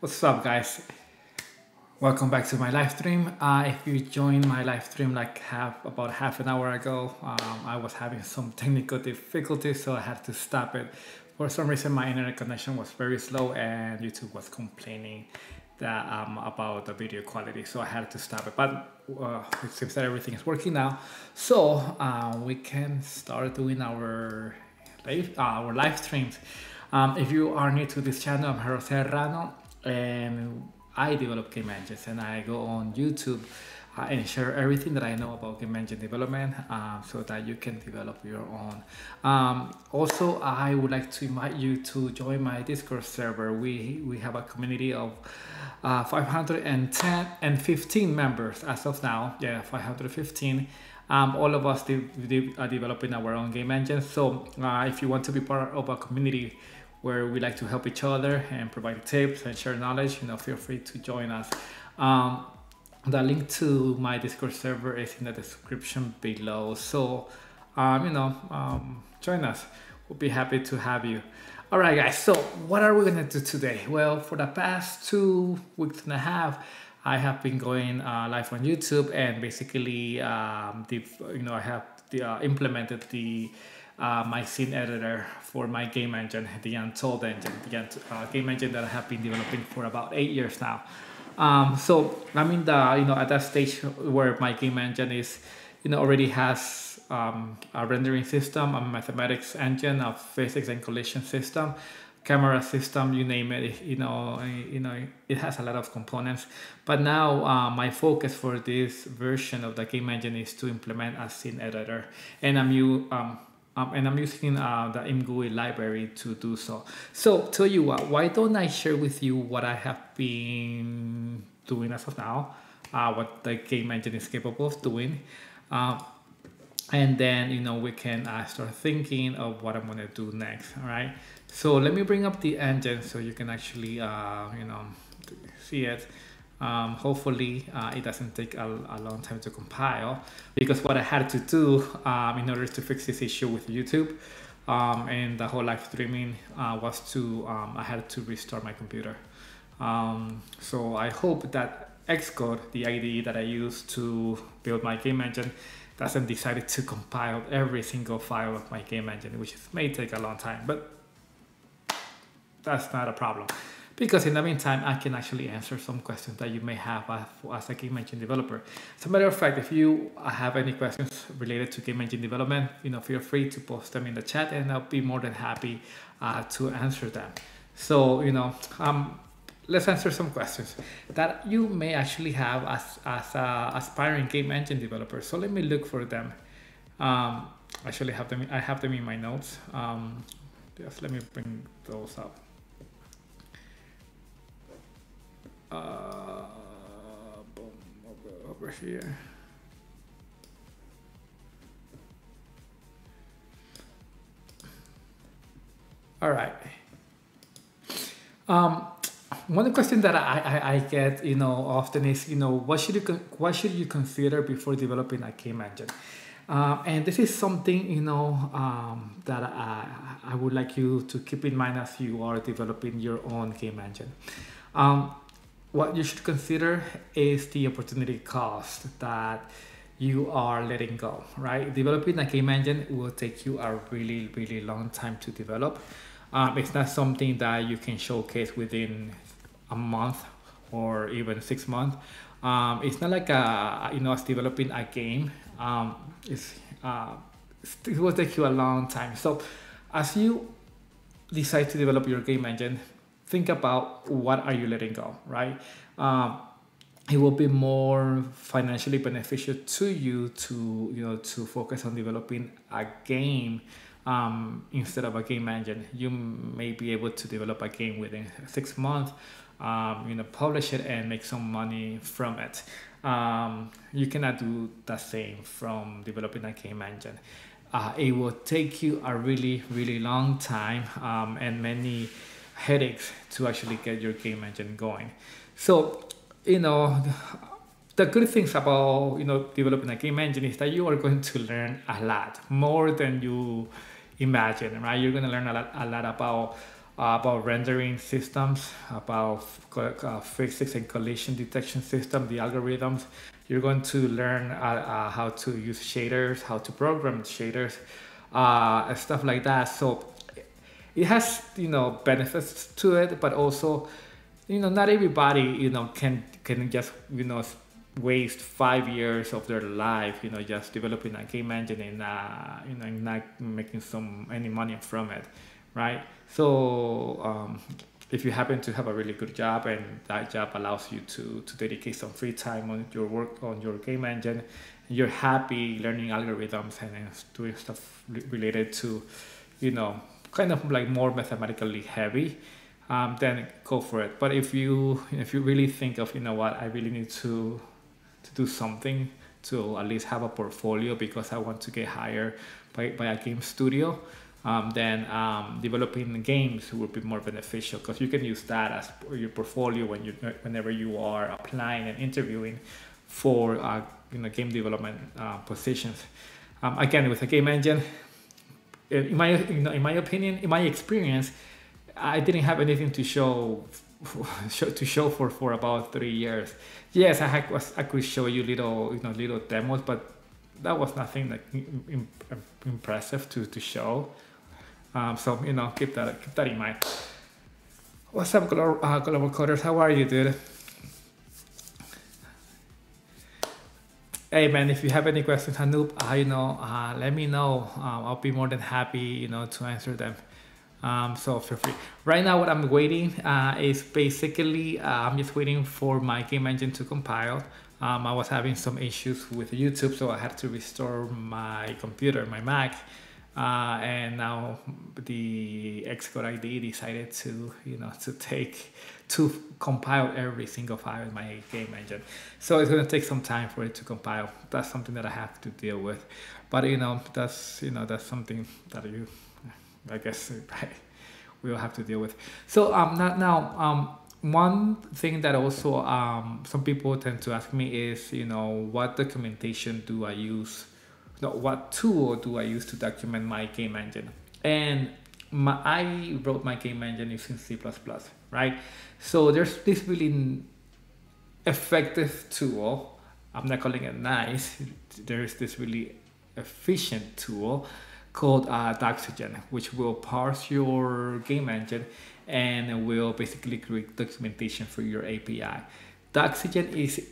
What's up, guys? Welcome back to my live stream. Uh, if you joined my live stream like half about half an hour ago, um, I was having some technical difficulties, so I had to stop it. For some reason, my internet connection was very slow, and YouTube was complaining that um, about the video quality, so I had to stop it. But uh, it seems that everything is working now, so uh, we can start doing our live, uh, our live streams. Um, if you are new to this channel, I'm Jose Serrano, and I develop game engines, and I go on YouTube uh, and share everything that I know about game engine development, uh, so that you can develop your own. Um, also, I would like to invite you to join my Discord server. We we have a community of uh, 510 and 15 members as of now. Yeah, 515. Um, all of us de- de- are developing our own game engine. So uh, if you want to be part of a community where we like to help each other and provide tips and share knowledge, you know, feel free to join us. Um, the link to my Discord server is in the description below. So, um, you know, um, join us. We'll be happy to have you. All right, guys. So, what are we gonna do today? Well, for the past two weeks and a half, I have been going uh, live on YouTube and basically, um, the, you know, I have the, uh, implemented the uh, my scene editor for my game engine, the Untold engine, the uh, game engine that I have been developing for about eight years now. Um, so I'm in the you know at that stage where my game engine is you know already has um, a rendering system, a mathematics engine, a physics and collision system, camera system, you name it. You know, you know, it has a lot of components. But now uh, my focus for this version of the game engine is to implement a scene editor, and I'm you um, um, and I'm using uh, the ImGui library to do so. So tell you what, why don't I share with you what I have been doing as of now, uh, what the game engine is capable of doing. Uh, and then, you know, we can uh, start thinking of what I'm to do next, all right? So let me bring up the engine so you can actually, uh, you know, see it. Um, hopefully uh, it doesn't take a, a, long time to compile because what I had to do um, in order to fix this issue with YouTube um, and the whole live streaming uh, was to um, I had to restart my computer. Um, so I hope that Xcode, the IDE that I use to build my game engine, doesn't decide to compile every single file of my game engine, which may take a long time, but that's not a problem because in the meantime, I can actually answer some questions that you may have as, as a game engine developer. As a matter of fact, if you have any questions related to game engine development, you know, feel free to post them in the chat and I'll be more than happy uh, to answer them. So, you know, um, let's answer some questions that you may actually have as, as a aspiring game engine developer. So let me look for them. Um, actually have them, I have them in my notes. Um, just let me bring those up. Over, here. All right. Um, one question that I, I, I, get, you know, often is, you know, what should you what should you consider before developing a game engine? Uh, and this is something, you know, um, that I, I would like you to keep in mind as you are developing your own game engine. Um, what you should consider is the opportunity cost that you are letting go, right? Developing a game engine will take you a really, really long time to develop. Um, it's not something that you can showcase within a month or even six months. Um, it's not like a, you know, as developing a game. Um, it's, uh, it will take you a long time. So as you decide to develop your game engine, think about what are you letting go, right? Um, it will be more financially beneficial to you to you know to focus on developing a game um, instead of a game engine. You may be able to develop a game within six months, um, you know, publish it and make some money from it. Um, you cannot do the same from developing a game engine. Uh, it will take you a really really long time um, and many headaches to actually get your game engine going. So, you know, the good things about you know developing a game engine is that you are going to learn a lot more than you imagine, right? You're going to learn a lot, a lot about uh, about rendering systems, about uh, physics and collision detection system, the algorithms. You're going to learn uh, uh, how to use shaders, how to program shaders, uh, stuff like that. So it has you know benefits to it, but also you know not everybody you know can can just you know waste five years of their life you know just developing a game engine and uh, you know not making some any money from it, right? So um, if you happen to have a really good job and that job allows you to, to dedicate some free time on your work on your game engine, you're happy learning algorithms and doing stuff related to, you know, kind of like more mathematically heavy, um, then go for it. But if you if you really think of you know what I really need to to do something to at least have a portfolio because I want to get hired by, by a game studio, um, then um, developing games will be more beneficial because you can use that as your portfolio when you whenever you are applying and interviewing for uh, you know game development uh, positions. Um, again, with a game engine, in my you know, in my opinion, in my experience, I didn't have anything to show, to show for for about three years. Yes, I had, was I could show you little you know little demos, but that was nothing like impressive to to show. Um, so you know, keep that keep that in mind. What's up, global, uh, global coders? How are you, dude? Hey man, if you have any questions, Anoop, uh, you know, uh, let me know. Um, I'll be more than happy, you know, to answer them. Um, so feel free. Right now, what I'm waiting uh, is basically uh, I'm just waiting for my game engine to compile. Um, I was having some issues with YouTube, so I had to restore my computer, my Mac. Uh, and now the Xcode ID decided to, you know, to take, to compile every single file in my game engine. So it's going to take some time for it to compile. That's something that I have to deal with. But, you know, that's, you know, that's something that you, I guess, we'll have to deal with. So um, now um, one thing that also um, some people tend to ask me is, you know, what documentation do I use no, what tool do I use to document my game engine? And my, I wrote my game engine using C++, right? So there's this really effective tool. I'm not calling it nice. There's this really efficient tool called uh, Doxygen, which will parse your game engine and will basically create documentation for your API. Doxygen is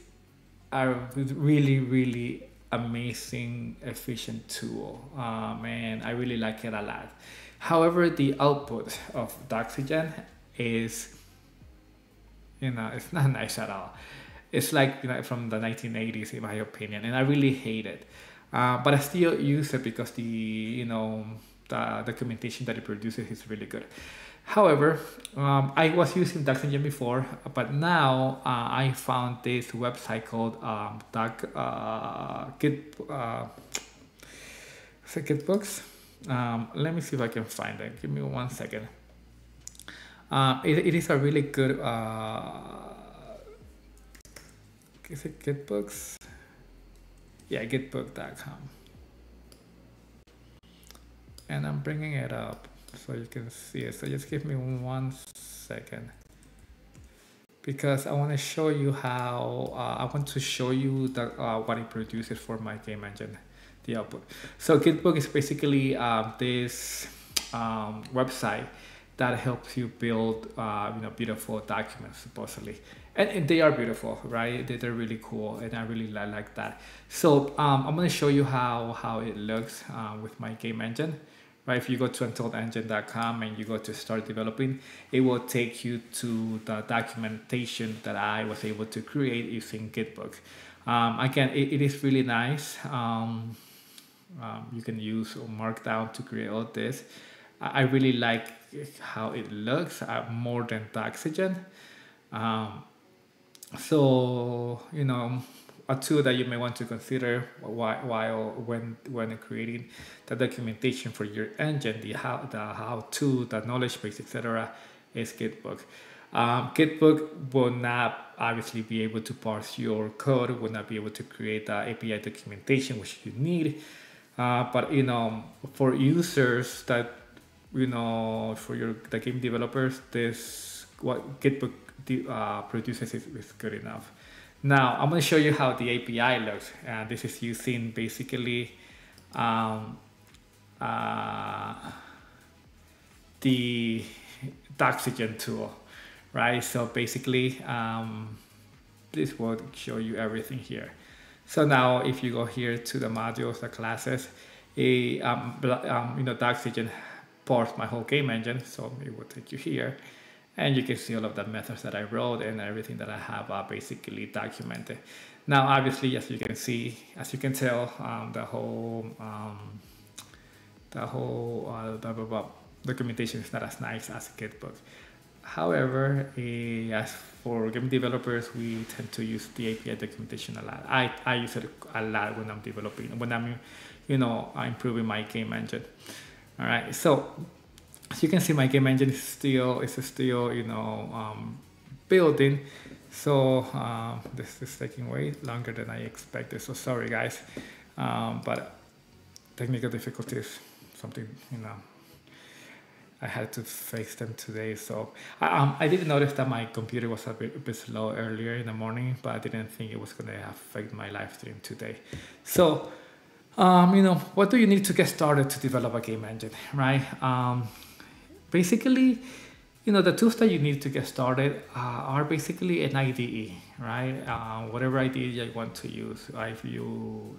a really, really amazing efficient tool um, and I really like it a lot. However, the output of Doxygen is, you know, it's not nice at all. It's like you know from the 1980s in my opinion, and I really hate it. Uh, but I still use it because the you know the documentation that it produces is really good. However, um, I was using Doxygen before, but now uh, I found this website called um, Doc, uh, Git, uh, is it Gitbooks? Um, let me see if I can find it. Give me one second. Uh, it, it is a really good, uh, is it Gitbooks? Yeah, gitbook.com. And I'm bringing it up so you can see it. So just give me one second. Because I want to show you how uh, I want to show you the uh, what it produces for my game engine, the output. So Gitbook is basically uh, this um, website that helps you build uh, you know beautiful documents supposedly. And, and, they are beautiful right? They, they're really cool and i really like that. So um, i'm going to show you how how it looks uh, with my game engine right? If you go to untoldengine.com and you go to start developing, it will take you to the documentation that I was able to create using Gitbook. Um, again, it, it is really nice. Um, um, you can use Markdown to create all this. I, I really like how it looks uh, more than Doxygen. Um, so, you know, a tool that you may want to consider while when when creating the documentation for your engine, the how the how to, the knowledge base, etc., is Gitbook. Um, Gitbook will not obviously be able to parse your code, will not be able to create the API documentation which you need. Uh, but you know, for users that you know, for your the game developers, this what Gitbook uh, produces is, is good enough. Now I'm going to show you how the API looks. And this is using basically um, uh, the Doxygen tool, right? So basically, um, this will show you everything here. So now if you go here to the modules, the classes, a, um, um, you know, Doxygen ports my whole game engine. So it will take you here and you can see all of the methods that I wrote and everything that I have uh, basically documented. Now, obviously, as you can see, as you can tell, um, the whole um, the whole uh, blah, blah, blah, documentation is not as nice as Gitbook. However, uh, as for game developers, we tend to use the API documentation a lot. I, I use it a lot when I'm developing, when I'm, you know, improving my game engine. All right, so as you can see, my game engine is still is still you know um, building. So um, this is taking way longer than I expected. So sorry guys, um, but technical difficulties, something you know. I had to fix them today. So um, I didn't notice that my computer was a bit, a bit slow earlier in the morning, but I didn't think it was going to affect my live stream today. So, um, you know, what do you need to get started to develop a game engine, right? Um, basically, you know, the tools that you need to get started uh, are basically an IDE, right? Uh, whatever IDE you want to use, if you,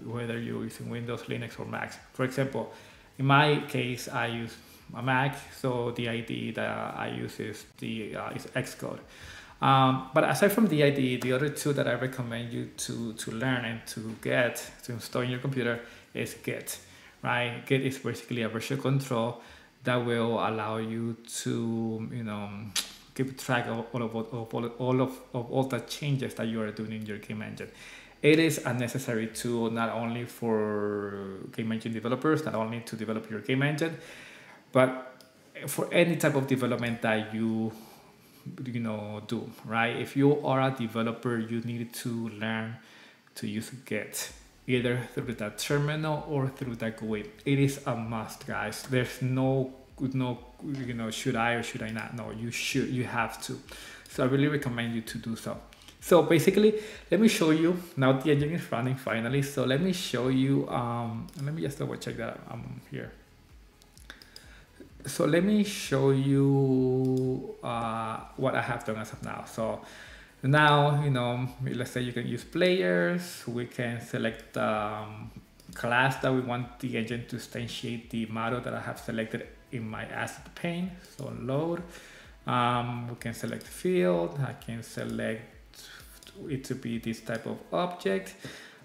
whether you're using Windows, Linux, or Mac. For example, in my case, I use a Mac, so the IDE that I use is the uh, is Xcode. Um, but aside from the IDE, the other two that I recommend you to to learn and to get to install in your computer is Git, right? Git is basically a version control that will allow you to you know keep track of all of, of all, all of, of all the changes that you are doing in your game engine. It is a necessary tool not only for game engine developers not only to develop your game engine but for any type of development that you you know do right? If you are a developer you need to learn to use git either through the terminal or through the GUI. It is a must, guys. There's no no you know should I or should I not? No, you should. You have to. So I really recommend you to do so. So basically, let me show you now the engine is running finally. So let me show you. Um, let me just double check that I'm here. So let me show you uh, what I have done as of now. So now, you know, let's say you can use players, we can select the um, class that we want the engine to instantiate the model that I have selected in my asset pane. So load, um, we can select field, I can select it to be this type of object.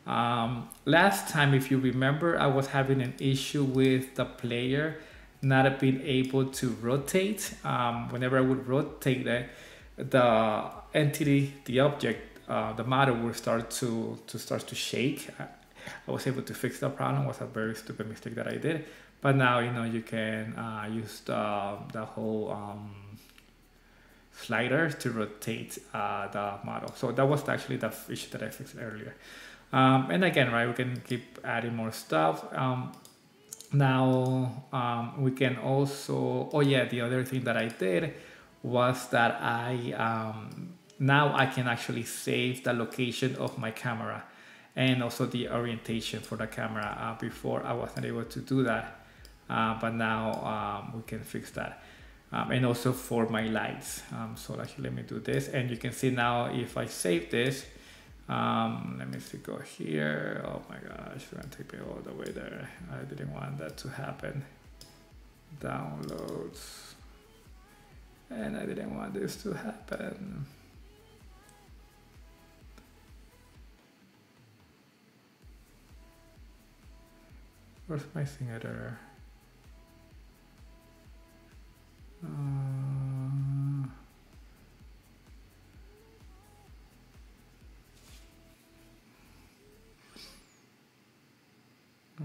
Um, last time, if you remember, I was having an issue with the player not being able to rotate. Um, whenever I would rotate it, the entity, the object, uh, the model will start to, to start to shake. I, I was able to fix that problem. It was a very stupid mistake that I did. But now, you know, you can uh, use the, the whole um, slider to rotate uh, the model. So that was actually the issue that I fixed earlier. Um, and again, right, we can keep adding more stuff. Um, now um, we can also, oh yeah, the other thing that I did was that I um, now I can actually save the location of my camera and also the orientation for the camera. Uh, before I wasn't able to do that, uh, but now um, we can fix that. Um, and also for my lights. Um, so actually let me do this and you can see now if I save this, um, let me see, go here. Oh my gosh, it's gonna take me all the way there. I didn't want that to happen. Downloads and I didn't want this to happen. Where's my thing editor? Uh,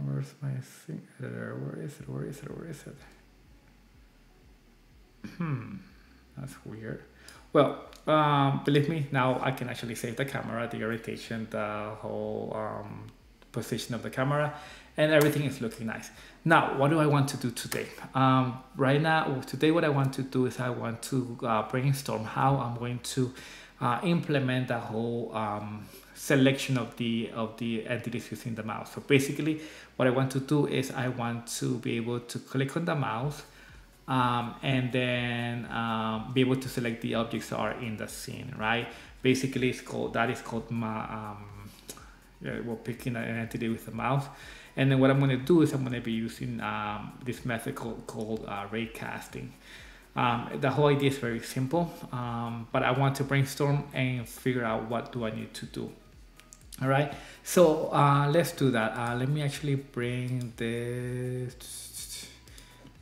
where's my thing editor? Where is it? Where is it? Where is it? Hmm. That's weird. Well, um, believe me, now I can actually save the camera, the orientation, the whole um, position of the camera and everything is looking nice. Now, what do I want to do today? Um, right now, today what I want to do is I want to uh, brainstorm how I'm going to uh, implement the whole um, selection of the of the entities using the mouse. So basically, what I want to do is I want to be able to click on the mouse um, and then um, be able to select the objects that are in the scene, right? Basically, it's called that is called my, um, yeah, we're picking an entity with the mouse. And then what I'm going to do is I'm going to be using um, this method called, called uh, ray casting. Um, the whole idea is very simple, um, but I want to brainstorm and figure out what do I need to do. All right, so uh, let's do that. Uh, let me actually bring this.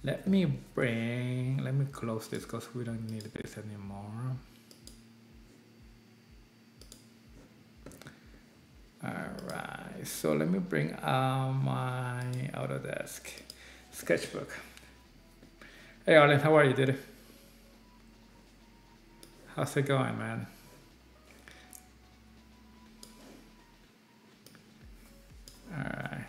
Let me bring, let me close this because we don't need this anymore. All right, so let me bring uh, my Autodesk sketchbook. Hey Arlen, how are you, dude? How's it going, man? All right.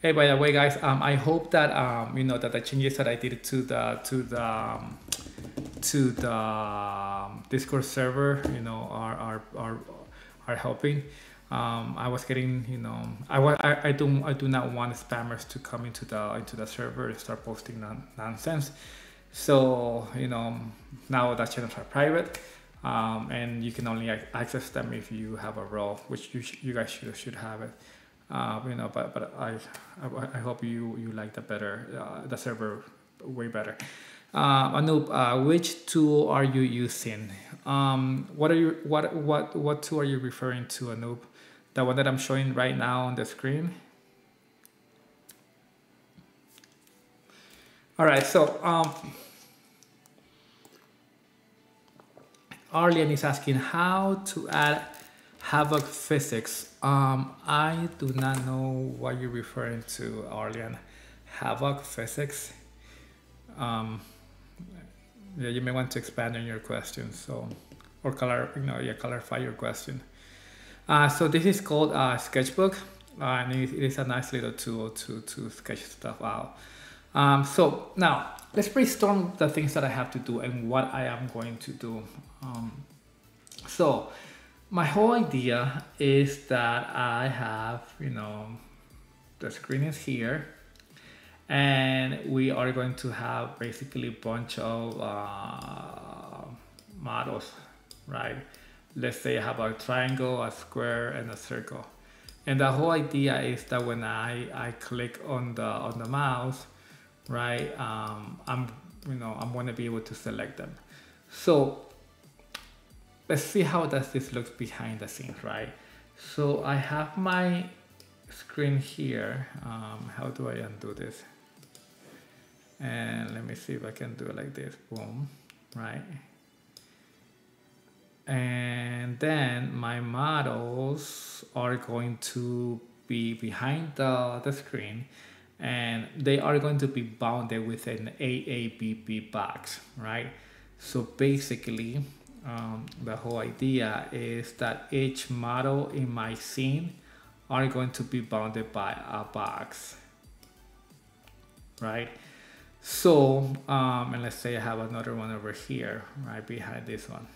Hey, by the way, guys, um, I hope that um, you know that the changes that I did to the to the um, to the um, Discord server, you know, are are are, are helping. Um, I was getting, you know, I, I, I do I do not want spammers to come into the into the server and start posting non nonsense. So you know, now the channels are private, um, and you can only access them if you have a role, which you you guys should should have it. Uh, you know, but but I I, I hope you you like the better uh, the server way better. Uh, Anoop, uh, which tool are you using? Um, what are you what what what tool are you referring to, Anoop? The one that I'm showing right now on the screen. All right, so um, Arlen is asking how to add Havok physics. Um, I do not know what you're referring to, Arlen. Havok physics. Um, yeah, you may want to expand on your question. So, or color, you know, yeah, clarify your question. Uh, so this is called uh, Sketchbook, uh, and it, it is a nice little tool to to sketch stuff out. Um, so now let's brainstorm the things that I have to do and what I am going to do. Um, so my whole idea is that I have, you know, the screen is here and we are going to have basically a bunch of uh, models, right? Let's say I have a triangle, a square, and a circle. And the whole idea is that when I, I click on the on the mouse, right, um, I'm you know I'm to be able to select them. So let's see how does this look behind the scenes, right? So I have my screen here. Um, how do I undo this? And let me see if I can do it like this. Boom. Right. And then my models are going to be behind the, the screen. And they are going to be bounded with an AABB box. Right. So basically um, the whole idea is that each model in my scene are going to be bounded by a box. Right so, um, and let's say I have another one over here, right behind this one.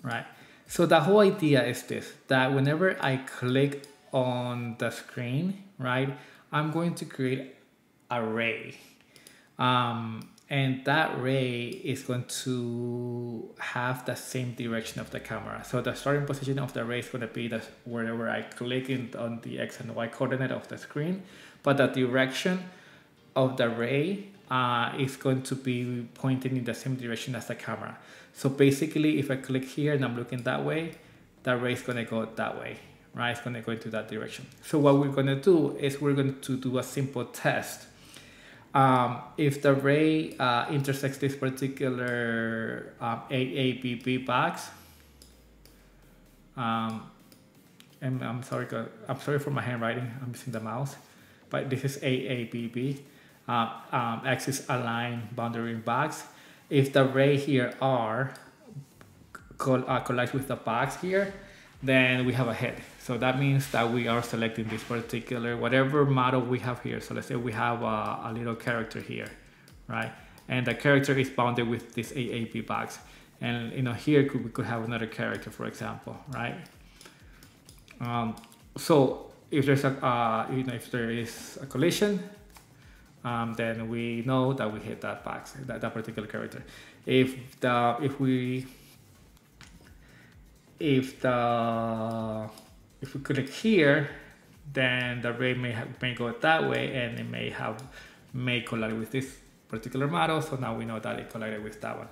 Right. So the whole idea is this, that whenever I click on the screen, right, I'm going to create a ray. Um, and that ray is going to have the same direction of the camera. So the starting position of the ray is going to be the, wherever I click in, on the X and Y coordinate of the screen but the direction of the ray uh, is going to be pointing in the same direction as the camera. So basically, if I click here and I'm looking that way, the ray is going to go that way, right? It's going to go into that direction. So what we're going to do is we're going to do a simple test. Um, if the ray uh, intersects this particular um, AABB box, um, and I'm sorry, I'm sorry for my handwriting. I'm using the mouse but this is AABB, uh, um, axis aligned boundary box. If the ray here R col uh, collides with the box here, then we have a head. So that means that we are selecting this particular, whatever model we have here. So let's say we have a, a little character here, right? And the character is bounded with this AAB box. And you know here could, we could have another character, for example, right? Um, so if there's a, uh, you know, if there is a collision, um, then we know that we hit that box, that, that particular character. If the if we if the if we click here, then the ray may have, may go that way, and it may have may collide with this particular model. So now we know that it collided with that one.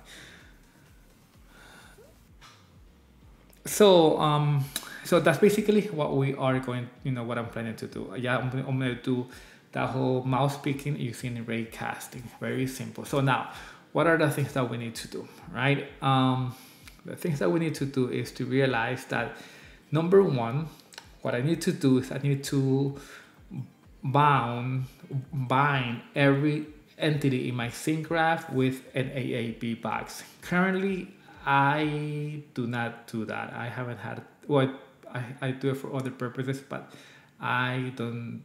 So um, so that's basically what we are going, you know, what I'm planning to do. Yeah, I'm, I'm going to do that whole mouse picking using ray casting. Very simple. So now, what are the things that we need to do, right? Um, the things that we need to do is to realize that number one, what I need to do is I need to bound bind every entity in my scene graph with an AAB box. Currently, I do not do that. I haven't had well, I, I do it for other purposes, but I don't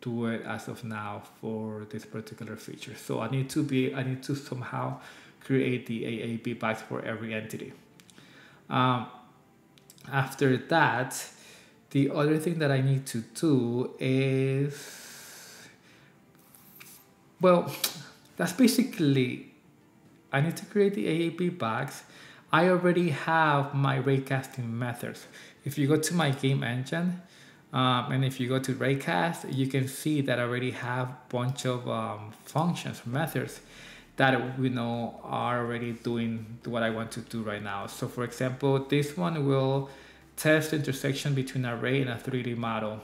do it as of now for this particular feature. So I need to be I need to somehow create the AAB box for every entity. Um, after that, the other thing that I need to do is well, that's basically I need to create the AAB box. I already have my raycasting methods. If you go to my game engine, um, and if you go to raycast, you can see that I already have a bunch of um, functions, methods that we know are already doing what I want to do right now. So for example, this one will test the intersection between an array and a 3D model,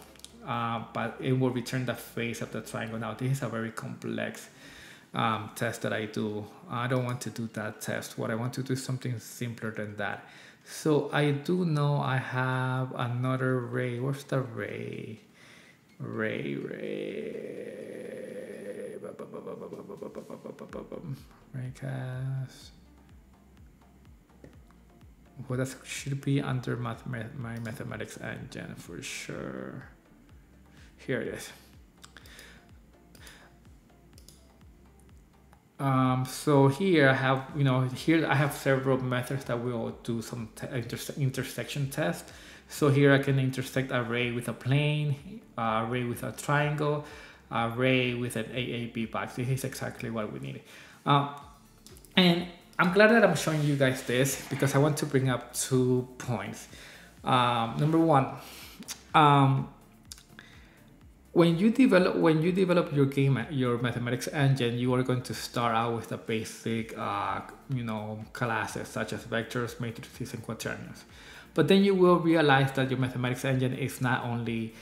uh, but it will return the face of the triangle. Now this is a very complex um, test that I do. I don't want to do that test. What I want to do is something simpler than that. So I do know I have another ray. Where's the ray? Ray, ray. Raycast. Well, that should be under my, my mathematics engine for sure. Here it is. Um, so here I have, you know, here I have several methods that will do some interse intersection test. So here I can intersect array with a plane, uh, array with a triangle, array with an AAB box. This is exactly what we need. Uh, and I'm glad that I'm showing you guys this because I want to bring up two points. Um, number one, um, when you develop when you develop your game your mathematics engine you are going to start out with the basic uh, you know classes such as vectors matrices and quaternions. But then you will realize that your mathematics engine is not only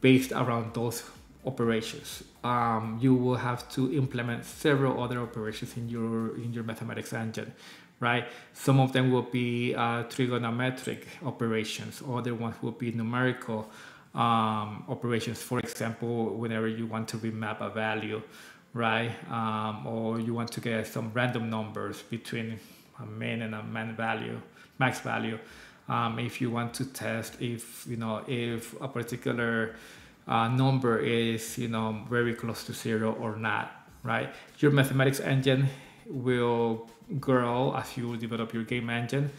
based around those operations. Um, you will have to implement several other operations in your in your mathematics engine right? Some of them will be uh, trigonometric operations. Other ones will be numerical um, operations. For example, whenever you want to remap a value, right? Um, or you want to get some random numbers between a min and a man value, max value. Um, if you want to test if you know if a particular uh, number is you know very close to zero or not, right? Your mathematics engine will grow as you develop your game engine,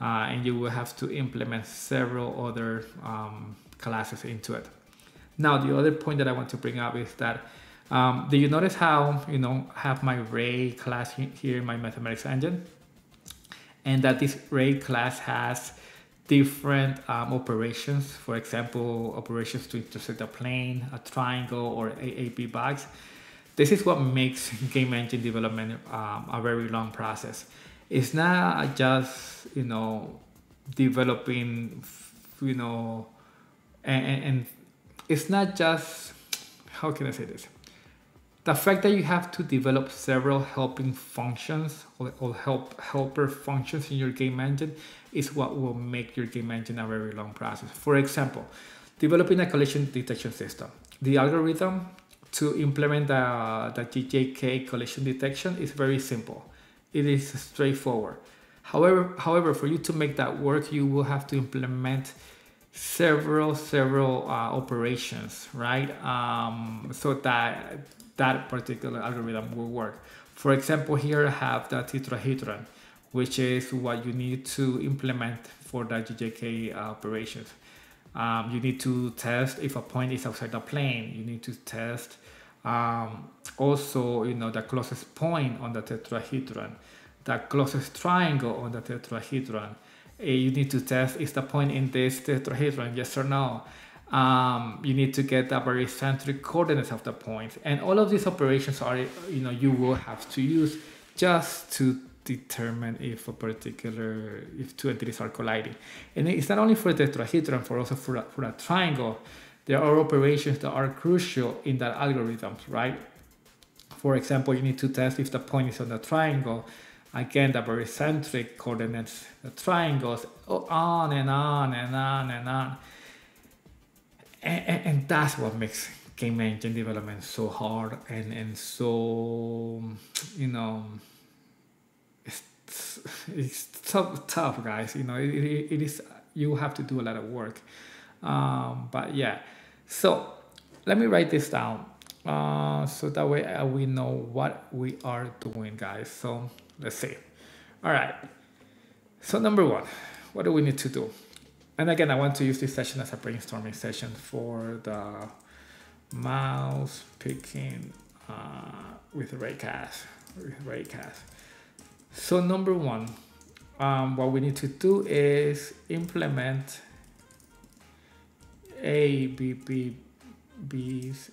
uh, and you will have to implement several other um, classes into it. Now, the other point that I want to bring up is that um, do you notice how, you know, have my ray class here in my mathematics engine? And that this ray class has different um, operations, for example, operations to intersect a plane, a triangle, or AAB box. This is what makes game engine development um, a very long process. It's not just, you know, developing, you know, and, and it's not just how can I say this? The fact that you have to develop several helping functions or, or help helper functions in your game engine is what will make your game engine a very long process. For example, developing a collision detection system. The algorithm to implement the, the GJK collision detection is very simple. It is straightforward. However, however, for you to make that work, you will have to implement several several uh, operations, right? Um, so that that particular algorithm will work. For example, here I have the tetrahedron, which is what you need to implement for the GJK operations. Um, you need to test if a point is outside the plane. You need to test um, also, you know, the closest point on the tetrahedron, the closest triangle on the tetrahedron. You need to test. Is the point in this tetrahedron, yes or no. Um, you need to get the barycentric coordinates of the points, and all of these operations are, you know, you will have to use just to determine if a particular if two entities are colliding. And it's not only for the tetrahedron for also for a, for a triangle. There are operations that are crucial in that algorithm right? For example you need to test if the point is on the triangle again the barycentric coordinates the triangles on and on and on and on and, and, and that's what makes game engine development so hard and and so you know it's, it's tough, tough, guys. You know, it, it, it is you have to do a lot of work. Um, but yeah, so let me write this down uh, so that way uh, we know what we are doing, guys. So let's see. All right. So number one, what do we need to do? And again, I want to use this session as a brainstorming session for the mouse picking uh, with raycast. With raycast. So number one, um, what we need to do is implement A, B, B, B's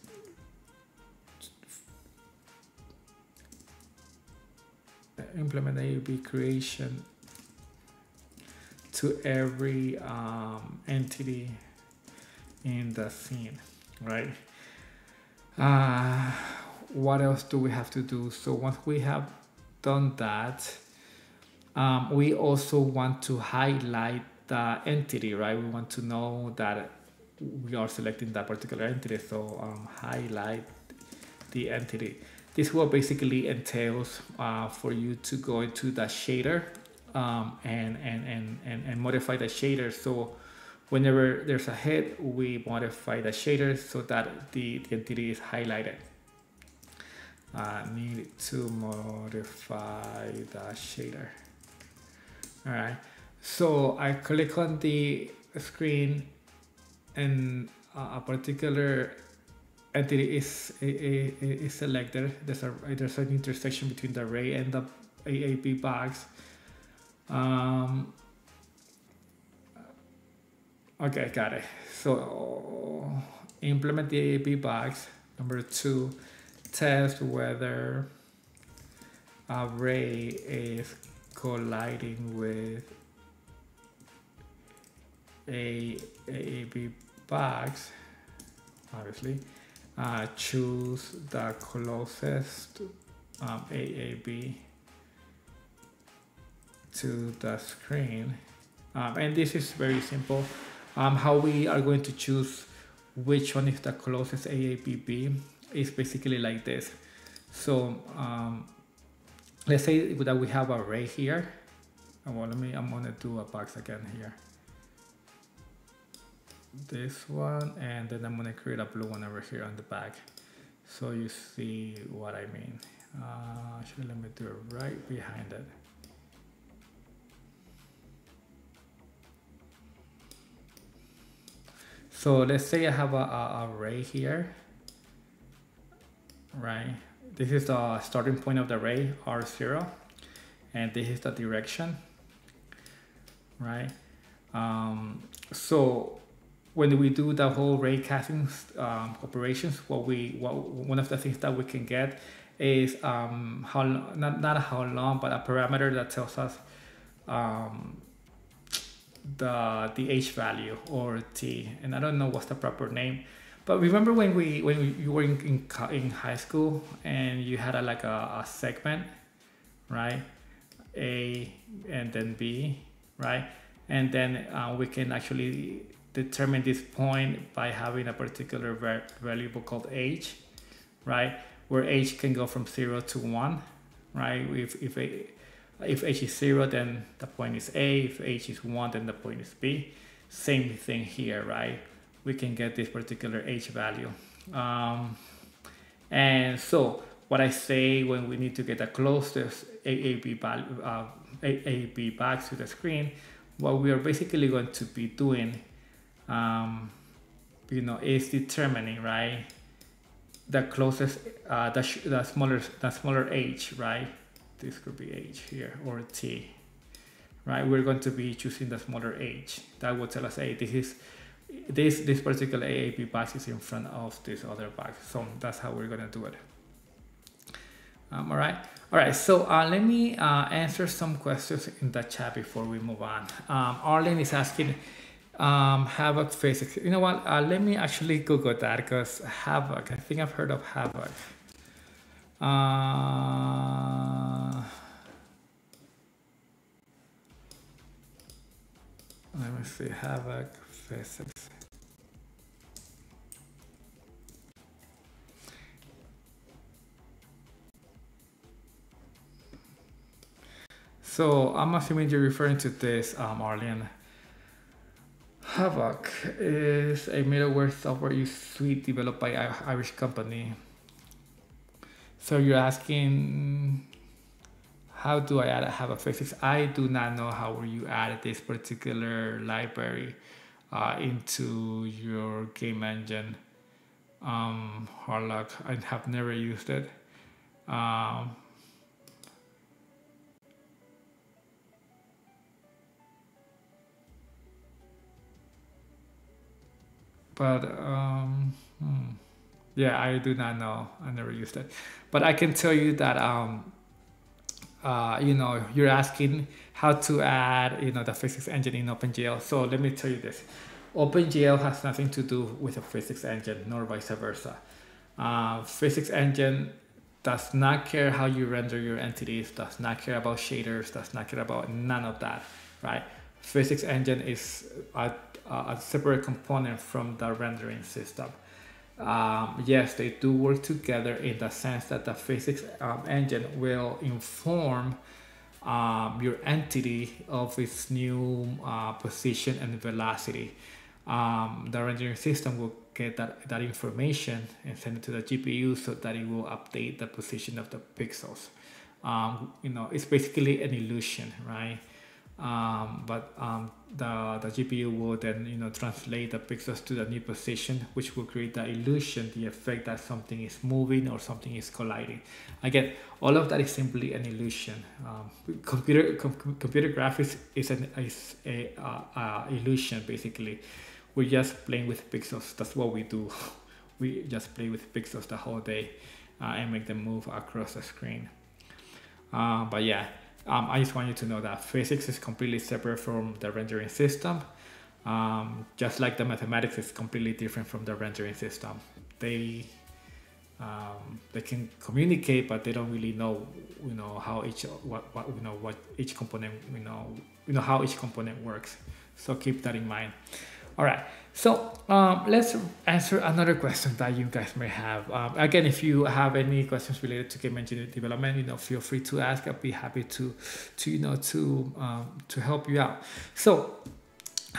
implement A, B creation to every um, entity in the scene, right? Uh, what else do we have to do? So once we have done that, um, we also want to highlight the entity, right? We want to know that we are selecting that particular entity, so um, highlight the entity. This will basically entails uh, for you to go into the shader um, and, and, and, and, and modify the shader. So whenever there's a head, we modify the shader so that the, the entity is highlighted uh, need to modify the shader all right so I click on the screen and a particular entity is selected. There's a there's an intersection between the array and the AAB box. Um, okay got it. So implement the AAB box. Number two test whether array is colliding with a AAB box, obviously, uh, choose the closest um, AAB to the screen. Um, and this is very simple. Um, how we are going to choose which one is the closest AABB is basically like this. So um, let's say that we have a array here. Well, let me, I'm gonna do a box again here. This one, and then I'm gonna create a blue one over here on the back. So you see what I mean. Uh, actually, let me do it right behind it. So let's say I have a, a array here right? This is the starting point of the array, R0, and this is the direction, right? Um, so when we do the whole ray casting um, operations, what we what, one of the things that we can get is um, how not not how long, but a parameter that tells us um, the the h value or t, and I don't know what's the proper name, but remember when we when we, you were in, in, in high school and you had a, like a, a segment, right? A and then B, right? And then uh, we can actually determine this point by having a particular variable called h, right? Where h can go from zero to one, right? If if a If h is 0, then the point is A. If h is 1, then the point is B. Same thing here, right? We can get this particular h value. Um, and so what I say when we need to get the closest AAB, value, uh, AAB back to the screen, what we are basically going to be doing, um, you know, is determining, right, the closest, uh, the, the smaller, the smaller h, right? This could be h here or t, right? We're going to be choosing the smaller h. That will tell us, hey, this is this this particular AABB box is in front of this other box. So that's how we're gonna do it. Um, all right, all right. So uh, let me uh, answer some questions in the chat before we move on. Um, Arlene is asking, um, Havok physics. You know what? Uh, let me actually Google that because Havok. I think I've heard of Havok. Uh, let me see Havok physics. So I'm assuming you're referring to this, um, Arlene. Havok is a middleware software suite developed by an Irish company. So you're asking, how do I add a Havok physics? I do not know how you add this particular library uh, into your game engine. Um, Harlock, I have never used it. Um, but um, hmm. yeah, I do not know. I never used it, but I can tell you that um, uh, you know, you're asking how to add, you know, the physics engine in OpenGL. So let me tell you this. OpenGL has nothing to do with a physics engine, nor vice versa. Uh, physics engine does not care how you render your entities, does not care about shaders, does not care about none of that, right? Physics engine is a, a separate component from the rendering system. Um, yes, they do work together in the sense that the physics um, engine will inform um, your entity of its new uh, position and velocity. Um, the rendering system will get that, that information and send it to the GPU so that it will update the position of the pixels. Um, you know, it's basically an illusion, right? Um, but um, the, the GPU will then you know translate the pixels to the new position, which will create the illusion, the effect that something is moving or something is colliding. Again, all of that is simply an illusion. Um, computer com computer graphics is an is a uh, uh, illusion basically. We're just playing with pixels. That's what we do. we just play with pixels the whole day uh, and make them move across the screen. Uh, but yeah um, I just want you to know that physics is completely separate from the rendering system. Um, just like the mathematics is completely different from the rendering system. They um, they can communicate, but they don't really know, you know, how each what, what you know what each component you know you know how each component works. So keep that in mind. All right. So um, let's answer another question that you guys may have. Um, again, if you have any questions related to game engine development, you know, feel free to ask. I'll be happy to, to you know, to um, to help you out. So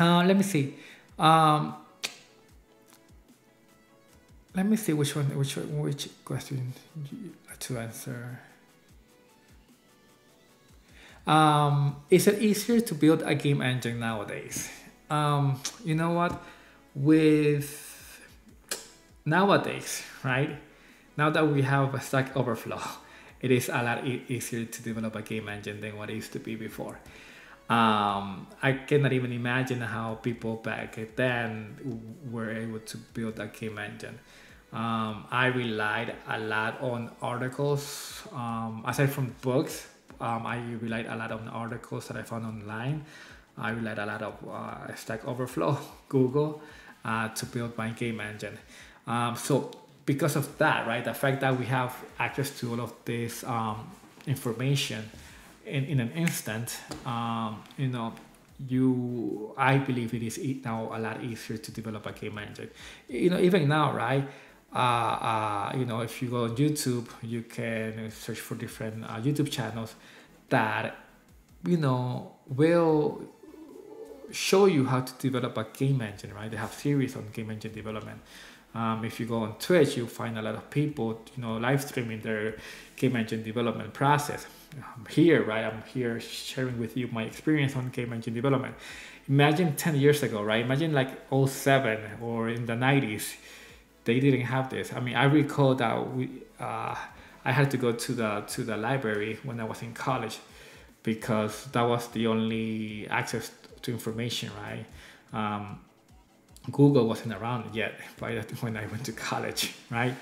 uh, let me see. Um, let me see which one, which which question to answer. Um, is it easier to build a game engine nowadays? Um, you know what? With nowadays, right? Now that we have a Stack Overflow, it is a lot e easier to develop a game engine than what it used to be before. Um, I cannot even imagine how people back then were able to build a game engine. Um, I relied a lot on articles. Um, aside from books, um, I relied a lot on articles that I found online. I relied a lot of uh, Stack Overflow, Google, uh, to build my game engine. Um, so because of that, right, the fact that we have access to all of this um, information in, in an instant, um, you know, you, I believe it is now a lot easier to develop a game engine. You know, even now, right, uh, uh, you know, if you go on YouTube, you can search for different uh, YouTube channels that you know, will show you how to develop a game engine, right? They have series on game engine development. Um, if you go on Twitch, you'll find a lot of people, you know, live streaming their game engine development process. I'm here, right? I'm here sharing with you my experience on game engine development. Imagine 10 years ago, right? Imagine like 07 or in the 90s, they didn't have this. I mean, I recall that we, uh, I had to go to the to the library when I was in college because that was the only access to information, right? Um, Google wasn't around yet by when I went to college, right?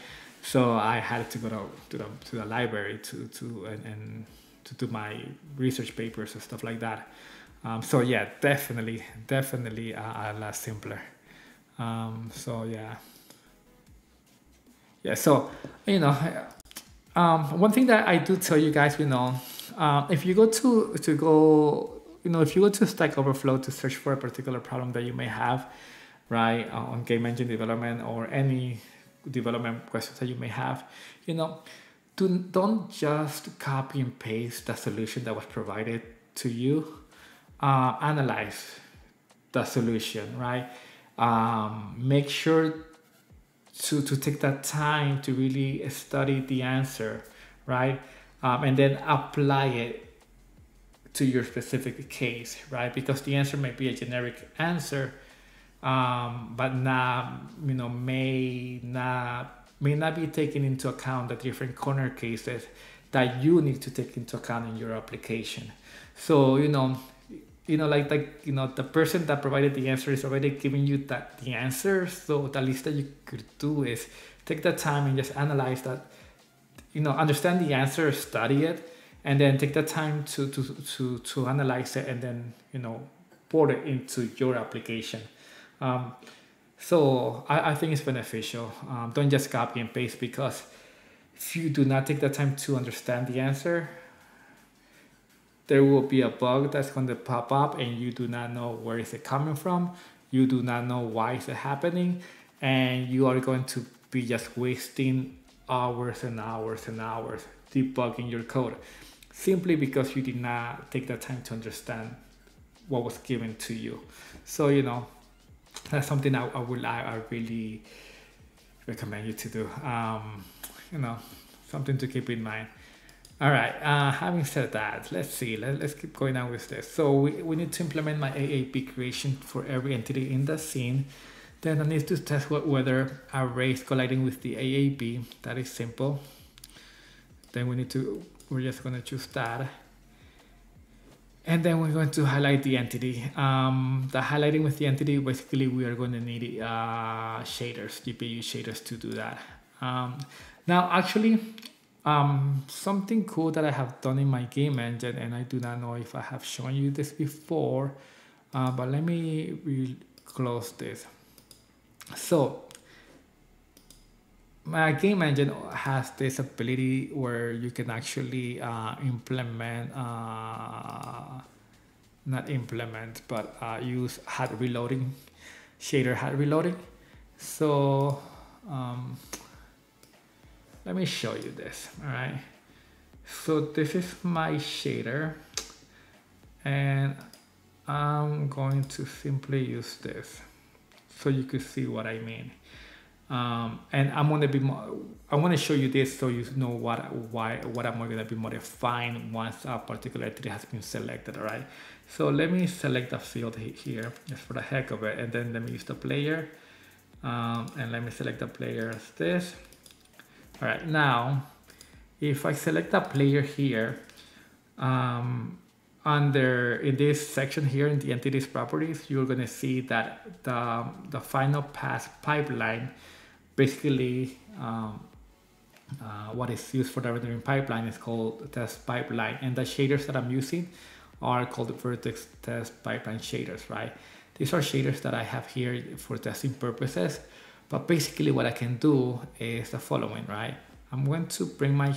So I had to go to, to the to the library to to and, and to do my research papers and stuff like that. Um, so yeah, definitely, definitely a, a lot simpler. Um, so yeah, yeah. So you know, um, one thing that I do tell you guys, you know, um, if you go to to go, you know, if you go to Stack Overflow to search for a particular problem that you may have, right, uh, on game engine development or any development questions that you may have, you know, do, don't just copy and paste the solution that was provided to you. Uh, analyze the solution, right? Um, make sure to, to take that time to really study the answer, right? Um, and then apply it to your specific case, right? Because the answer may be a generic answer, um, but not, you know, may not may not be taken into account the different corner cases that you need to take into account in your application. So, you know, you know, like like you know, the person that provided the answer is already giving you that the answer. So the least that you could do is take the time and just analyze that, you know, understand the answer, study it, and then take the time to to to to analyze it and then you know port it into your application. Um, so I, I think it's beneficial. Um, don't just copy and paste because if you do not take the time to understand the answer, there will be a bug that's going to pop up and you do not know where is it coming from. You do not know why is it happening and you are going to be just wasting hours and hours and hours debugging your code simply because you did not take the time to understand what was given to you. So, you know, that's something I, I would I, I really recommend you to do. Um, you know, something to keep in mind. All right, uh, having said that, let's see, let, let's keep going on with this. So we, we need to implement my AABB creation for every entity in the scene. Then I need to test what, whether array is colliding with the AABB. That is simple. Then we need to, we're just gonna choose that. And then we're going to highlight the entity. Um, the highlighting with the entity, basically we are going to need uh, shaders, GPU shaders to do that. Um, now actually, um, something cool that I have done in my game engine, and I do not know if I have shown you this before, uh, but let me close this. So my game engine has this ability where you can actually uh, implement, uh, not implement, but uh, use hot reloading, shader hot reloading. So um, let me show you this all right so this is my shader and I'm going to simply use this so you can see what I mean um, and I'm gonna be I want to show you this so you know what why what I'm gonna be modifying once a particular entity has been selected all right so let me select a field here just for the heck of it and then let me use the player. Um, and let me select the player as this. All right, now, if I select a player here, um, under in this section here in the entities properties, you're gonna see that the, the final pass pipeline, basically um, uh, what is used for the rendering pipeline is called test pipeline. And the shaders that I'm using are called the vertex test pipeline shaders, right? These are shaders that I have here for testing purposes. But basically what I can do is the following, right? I'm going to bring my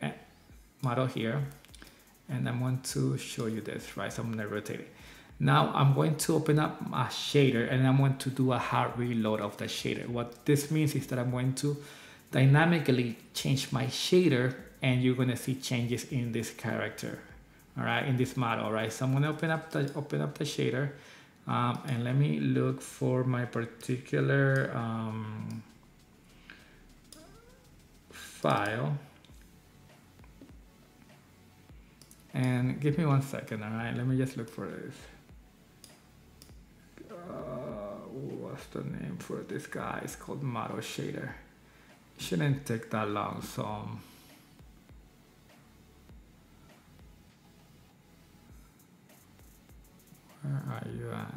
eh, model here and I'm going to show you this, right? So I'm gonna rotate it. Now I'm going to open up my shader and I'm going to do a hard reload of the shader. What this means is that I'm going to dynamically change my shader and you're gonna see changes in this character, all right, in this model, right? So I'm gonna open up the open up the shader, um, and let me look for my particular um, file. And give me one second, all right? Let me just look for this. Uh, what's the name for this guy? It's called Model Shader. Shouldn't take that long, so. Where are you at?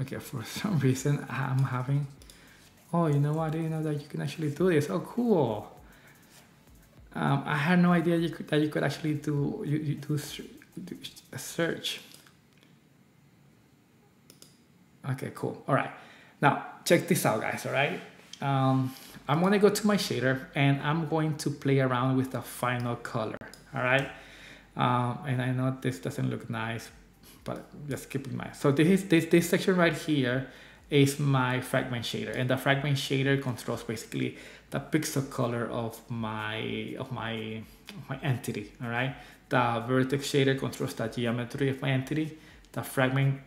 Okay, for some reason I'm having. Oh, you know what? I didn't know that you can actually do this. Oh, cool. Um, I had no idea you could, that you could actually do you, you do, do a search. Okay, cool. All right. Now check this out, guys. All right. Um, I'm gonna go to my shader and I'm going to play around with the final color. All right. Um, and I know this doesn't look nice, but just keep in mind. So this is this this section right here is my fragment shader, and the fragment shader controls basically the pixel color of my of my of my entity. All right, the vertex shader controls the geometry of my entity. The fragment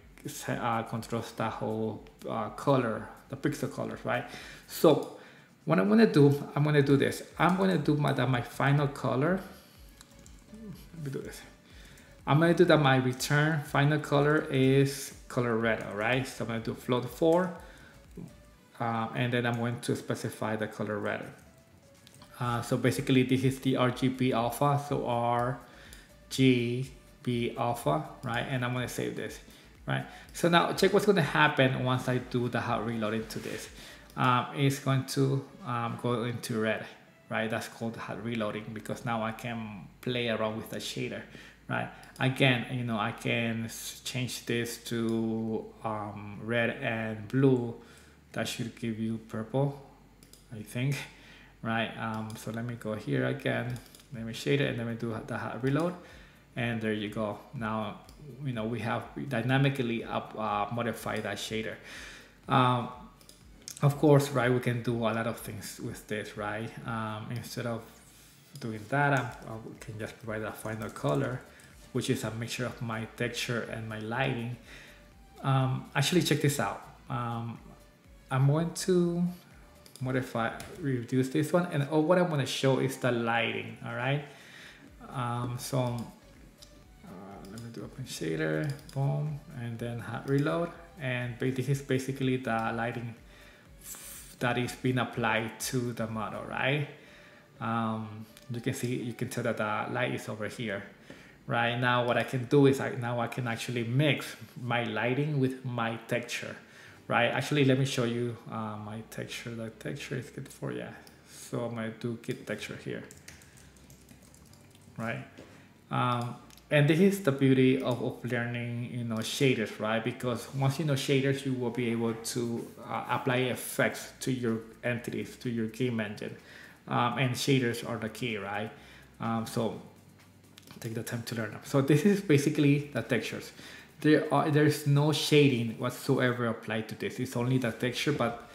uh, controls the whole uh, color, the pixel colors, right? So what I'm gonna do, I'm gonna do this. I'm gonna do my my final color. Let me do this. I'm gonna do that my return final color is color red, all right? So I'm gonna do float four, uh, and then I'm going to specify the color red. Uh, so basically this is the RGB alpha, so RGB alpha, right? And I'm gonna save this, right? So now check what's gonna happen once I do the hot reload into this. Um, it's going to um, go into red, right? That's called hot reloading because now I can play around with the shader, right? Again, you know, I can change this to um, red and blue. That should give you purple, I think, right? Um, so let me go here again. Let me shade it and let me do the hot reload. And there you go. Now, you know, we have dynamically up uh, modified that shader. Um, of course, right, we can do a lot of things with this, right? Um, instead of doing that, I, I can just provide a final color, which is a mixture of my texture and my lighting. Um, actually, check this out. Um, I'm going to modify, reduce this one, and oh, what I'm going to show is the lighting, all right? Um, so do open shader, boom, and then hot reload, and this is basically the lighting that is being applied to the model, right? Um, you can see, you can tell that the light is over here. Right now, what I can do is I, now I can actually mix my lighting with my texture, right? Actually, let me show you uh, my texture. The texture is good for, yeah. So I'm gonna do texture here, right? Um, and this is the beauty of, of learning you know shaders right? Because once you know shaders you will be able to uh, apply effects to your entities to your game engine. Um, and shaders are the key right? Um, so take the time to learn them. So this is basically the textures. There are there's no shading whatsoever applied to this. It's only the texture but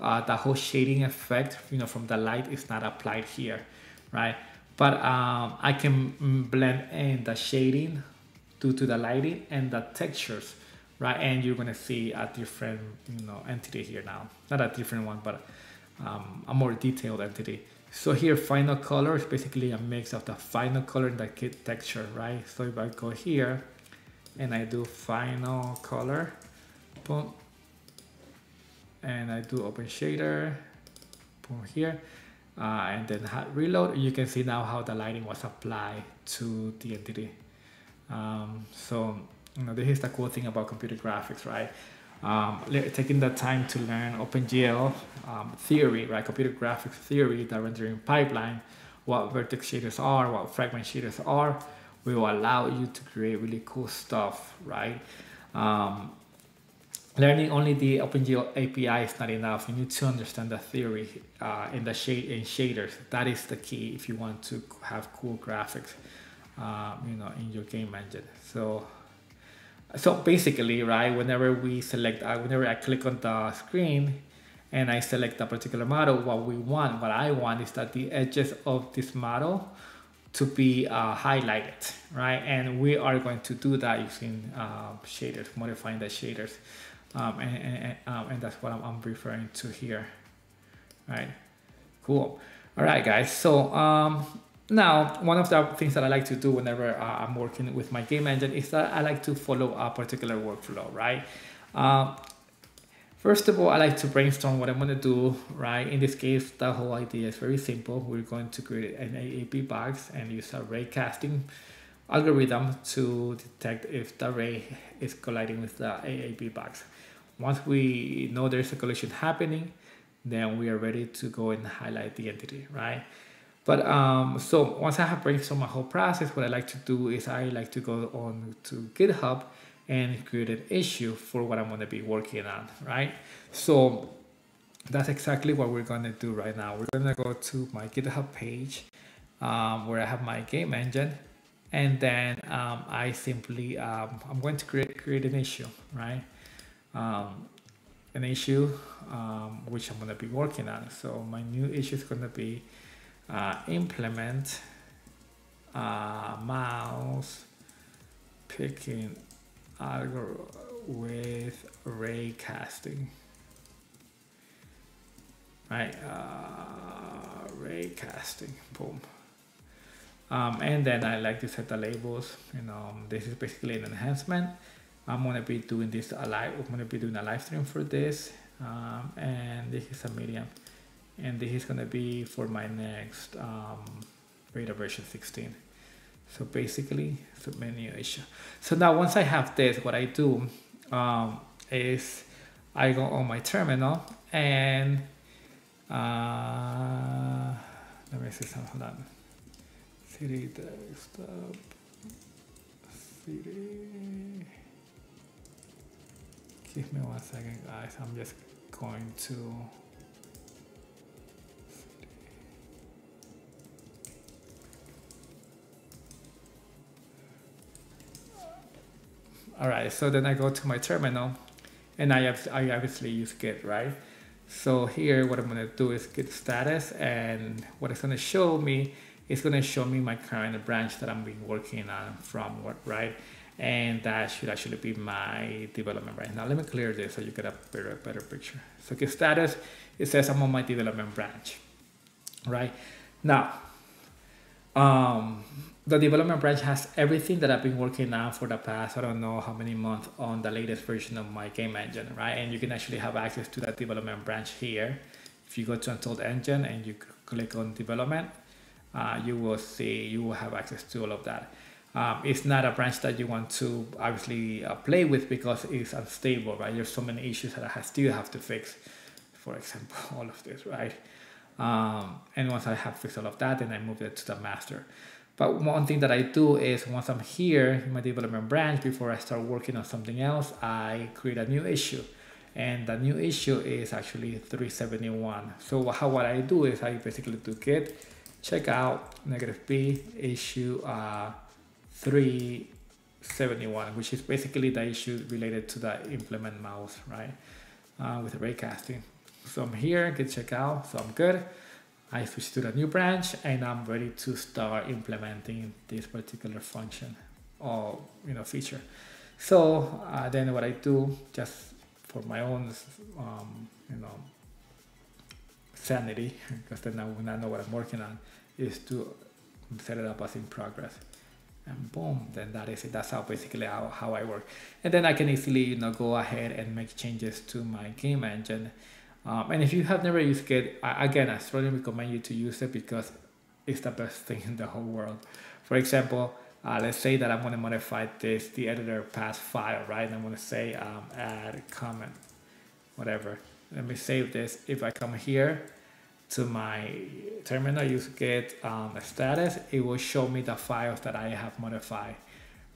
uh, the whole shading effect you know from the light is not applied here right but um, I can blend in the shading due to the lighting and the textures, right? And you're gonna see a different, you know, entity here now. Not a different one, but um, a more detailed entity. So here, final color is basically a mix of the final color and the kit texture, right? So if I go here and I do final color, boom, and I do open shader, boom here, uh, and then reload, you can see now how the lighting was applied to the entity. Um, so, you know, this is the cool thing about computer graphics, right? Um, taking the time to learn OpenGL um, theory, right? Computer graphics theory, the rendering pipeline, what vertex shaders are, what fragment shaders are, will allow you to create really cool stuff, right? Learning only the OpenGL API is not enough. You need to understand the theory uh, in the shade in shaders. That is the key if you want to have cool graphics, um, you know, in your game engine. So, so basically, right, whenever we select, uh, whenever I click on the screen, and I select a particular model, what we want, what I want is that the edges of this model to be uh, highlighted, right? And we are going to do that using uh, shaders, modifying the shaders. Um, and, and, um, and, that's what I'm, I'm, referring to here, right? Cool. All right, guys. So um, now, one of the things that I like to do whenever uh, I'm working with my game engine is that I like to follow a particular workflow, right? Uh, First of all, I like to brainstorm what I'm going to do, right? In this case, the whole idea is very simple. We're going to create an AABB box and use a ray casting algorithm to detect if the ray is colliding with the AABB box. Once we know there's a collision happening, then we are ready to go and highlight the entity, right? But um, so once I have brainstormed my whole process, what I like to do is I like to go on to GitHub and create an issue for what I'm to be working on, right? So that's exactly what we're to do right now. We're to go to my GitHub page um, where I have my game engine. And then um, I simply, um, I'm going to create, create an issue, right? Um, an issue um, which I'm going to be working on. So my new issue is going to be uh, implement uh, mouse picking algorithm with ray casting. Right uh, ray casting boom. Um, and then I like to set the labels you know this is basically an enhancement I'm gonna be doing this a live I'm gonna be doing a live stream for this um, and this is a medium and this is gonna be for my next um, beta version 16 so basically, submit new issue. So now once I have this, what I do um, is I go on my terminal and uh, let me see something. Hold on. CD desktop. CD. Give me one second, guys. I'm just going to. All right, so then I go to my terminal and I, have, I obviously use git, right? So here what I'm gonna do is git status and what it's gonna show me is gonna show me my current branch that I'm been working on from right? And that should actually be my development right now. Let me clear this so you get a better, better picture. So git status, it says I'm on my development branch, right? Now, um, the development branch has everything that I've been working on for the past, I don't know how many months on the latest version of my game engine, right? And you can actually have access to that development branch here. If you go to Untold Engine and you click on development, uh, you will see, you will have access to all of that. Um, it's not a branch that you want to obviously uh, play with because it's unstable, right? There's so many issues that I still have to fix. For example, all of this, right? Um, and once I have fixed all of that, then I move it to the master. But one thing that I do is once I'm here in my development branch, before I start working on something else, I create a new issue. And the new issue is actually 371. So how what I do is I basically do git check out negative b issue uh, 371, which is basically the issue related to the implement mouse, right? Uh, with raycasting. So I'm here, git check out, so I'm good. I switch to the new branch and I'm ready to start implementing this particular function or you know feature. So uh, then what I do just for my own um, you know sanity because then I will not know what I'm working on is to set it up as in progress and boom then that is it that's how basically how, how I work and then I can easily you know go ahead and make changes to my game engine um, and if you have never used Git, I, again, I strongly recommend you to use it because it's the best thing in the whole world. For example, uh, let's say that I'm going to modify this, the editor path file, right? And I'm going to say um, add comment, whatever. Let me save this. If I come here to my terminal, use git um, status, it will show me the files that I have modified,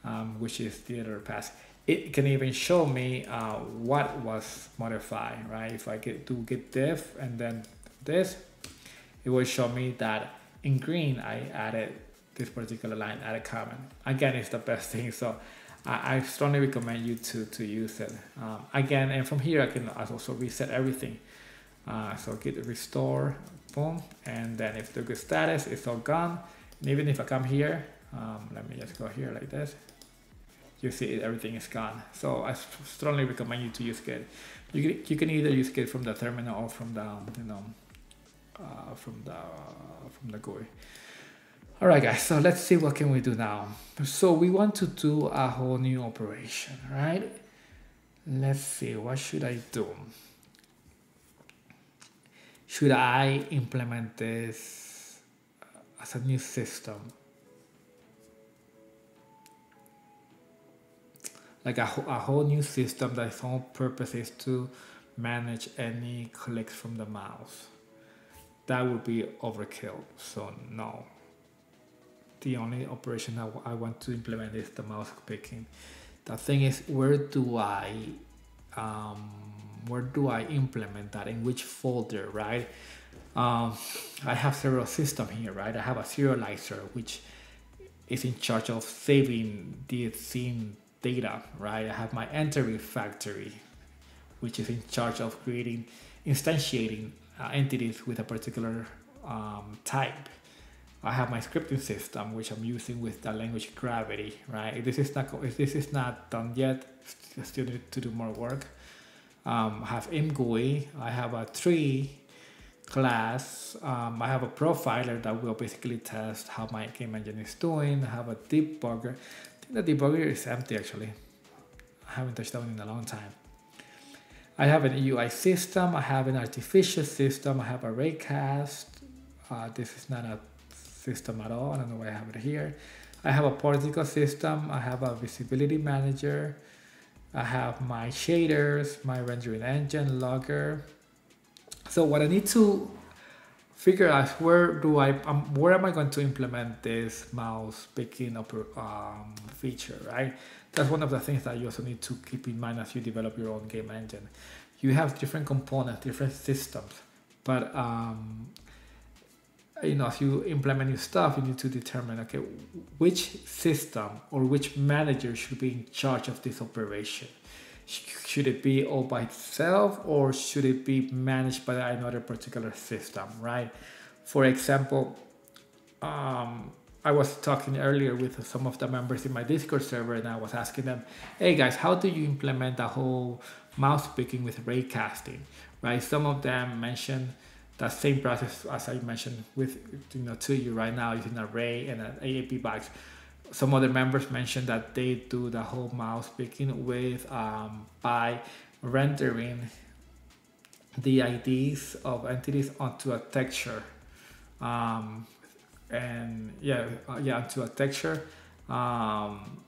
um, which is the editor path it can even show me uh, what was modified, right? If I get do git diff and then this, it will show me that in green I added this particular line, added comment. Again, it's the best thing. So I, I strongly recommend you to, to use it. Um, again, and from here I can also reset everything. Uh, so git restore, boom, and then if the git status, it's all gone. And even if I come here, um, let me just go here like this. You see everything is gone. So I strongly recommend you to use Git. You can, you can either use Git from the terminal or from the you know uh, from the from the GUI. All right, guys. So let's see what can we do now. So we want to do a whole new operation, right? Let's see. What should I do? Should I implement this as a new system? like a, a whole new system that its whole purpose is to manage any clicks from the mouse. That would be overkill, so no. The only operation I, I want to implement is the mouse picking. The thing is, where do I, um, where do I implement that? In which folder, right? Um, I have several systems here, right? I have a serializer which is in charge of saving the scene data, right? I have my entity factory, which is in charge of creating, instantiating uh, entities with a particular um, type. I have my scripting system, which I'm using with the language Gravity, right? This is not if this is not done yet. I still need to do more work. Um, I have ImGui. I have a tree class. Um, I have a profiler that will basically test how my game engine is doing. I have a debugger I think the debugger is empty actually. I haven't touched that one in a long time. I have an UI system, I have an artificial system, I have a raycast. Uh, this is not a system at all, I don't know why I have it here. I have a particle system, I have a visibility manager, I have my shaders, my rendering engine, logger. So what I need to figure out where do I um, where am I going to implement this mouse picking up um, feature, right? That's one of the things that you also need to keep in mind as you develop your own game engine. You have different components, different systems, but um, you know, as you implement new stuff, you need to determine okay, which system or which manager should be in charge of this operation should it be all by itself or should it be managed by another particular system, right? For example, um, I was talking earlier with some of the members in my Discord server and I was asking them, hey guys, how do you implement the whole mouse picking with raycasting, right? Some of them mentioned that same process as I mentioned with you know to you right now using an array and an AABB box. Some other members mentioned that they do the whole mouse picking with um, by rendering the IDs of entities onto a texture. Um, and yeah uh, yeah onto a texture. Um,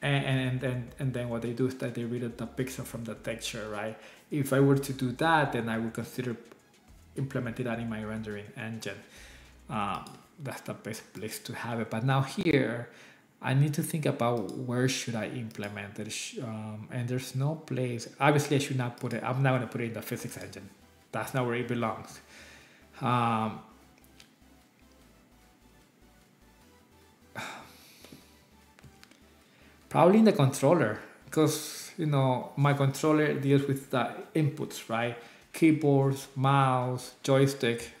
and, and then and then what they do is that they read the pixel from the texture right? If I were to do that then I would consider implementing that in my rendering engine um, that's the best place to have it but now here I need to think about where should I implement it. Um, and there's no place. Obviously, I should not put it. I'm not going to put it in the physics engine. That's not where it belongs. Um, probably in the controller because you know my controller deals with the inputs, right? Keyboards, mouse, joystick.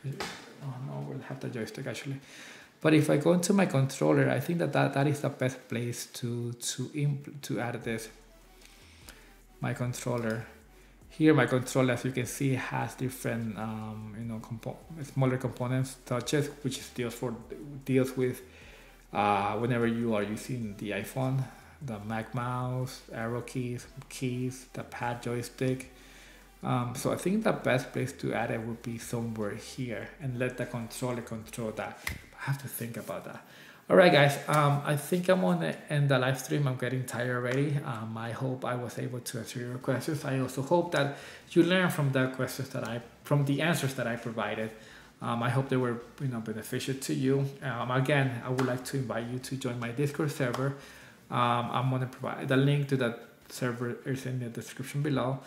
Oh no, we'll have the joystick actually. But if I go into my controller, I think that that, that is the best place to to imp to add this. My controller. Here, my controller, as you can see, has different, um, you know, compo smaller components, touches, which deals for deals with uh, whenever you are using the iPhone, the Mac mouse, arrow keys, keys, the pad joystick. Um, so I think the best place to add it would be somewhere here and let the controller control that. I have to think about that. All right, guys. Um, I think I'm on the end the live stream. I'm getting tired already. Um, I hope I was able to answer your questions. I also hope that you learn from the questions that I, from the answers that I provided. Um, I hope they were, you know, beneficial to you. Um, again, I would like to invite you to join my Discord server. Um, I'm gonna provide the link to that server is in the description below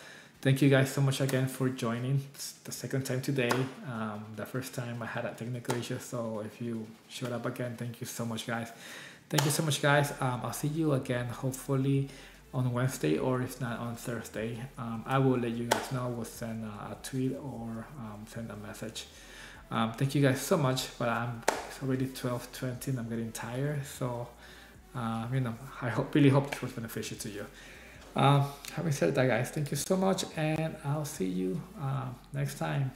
thank you guys so much again for joining. The second time today. Um, the first time I had a technical issue, so if you showed up again, thank you so much, guys. Thank you so much, guys. Um, I'll see you again, hopefully, on Wednesday or if not on Thursday. Um, I will let you guys know. We'll send a tweet or um, send a message. Um, thank you guys so much, but I'm it's already 12:20 and I'm getting tired. So, uh, you know, I hope really hope this was beneficial to you. Um, having said that, guys, thank you so much, and I'll see you uh, next time.